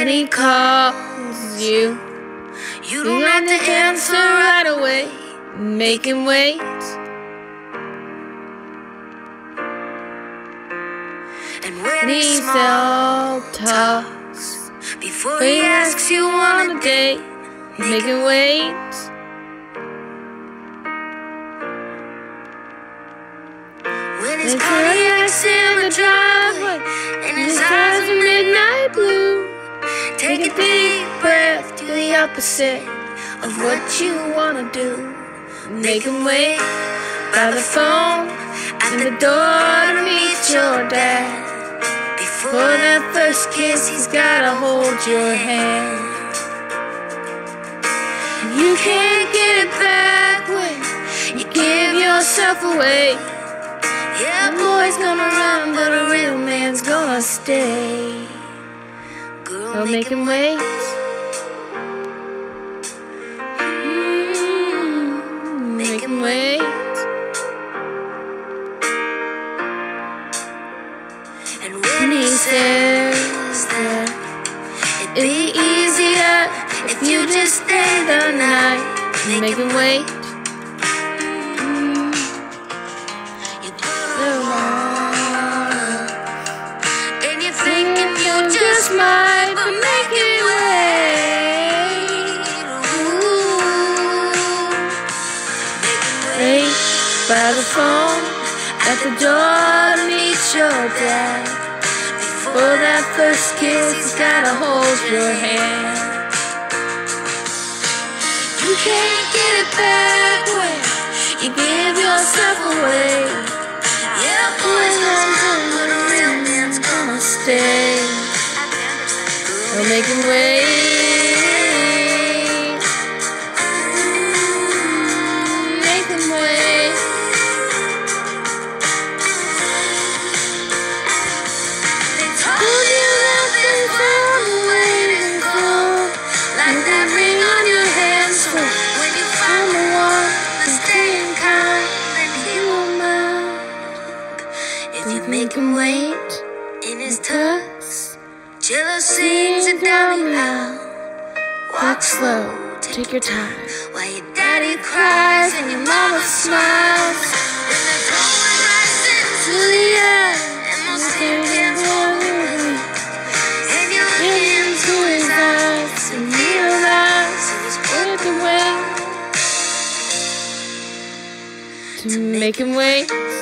and he calls you. You don't have to answer right away, make him wait. And when he self talks, before he asks you on a date, make him wait. When his opposite of what you wanna do. Make him wait by the phone at the door to meet your dad. Before that first kiss, he's gotta hold your hand. You can't get it back when you give yourself away. Yeah, a boy's gonna run, but a real man's gonna stay. Girl, Don't make him wait. When he says that it'd be easier if you just stay the night, make him wait. Mm-hmm. And you're thinking you mm, just might, but make it wait. Wait by the phone at the door to meet your dad. Before that first kiss, he's gotta hold your hand. You can't get it back when you give yourself away. Yeah, gonna come, but a real man's gonna stay. Don't make him make him wait in his tux, Jello sings down the aisle. Walk slow, take your time. While your daddy cries and your mama smiles. When going the air, and those tears can't hold you. And you look into his eyes and realize he's worth the wait. To make him wait.